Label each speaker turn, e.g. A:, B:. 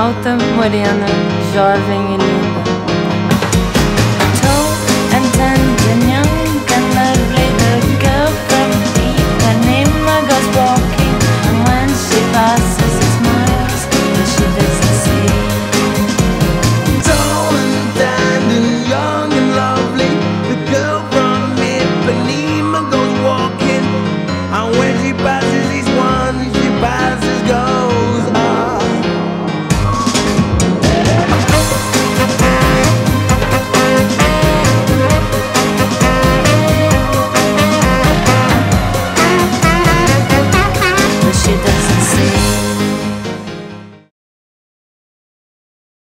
A: alta, morena, jovem e linda.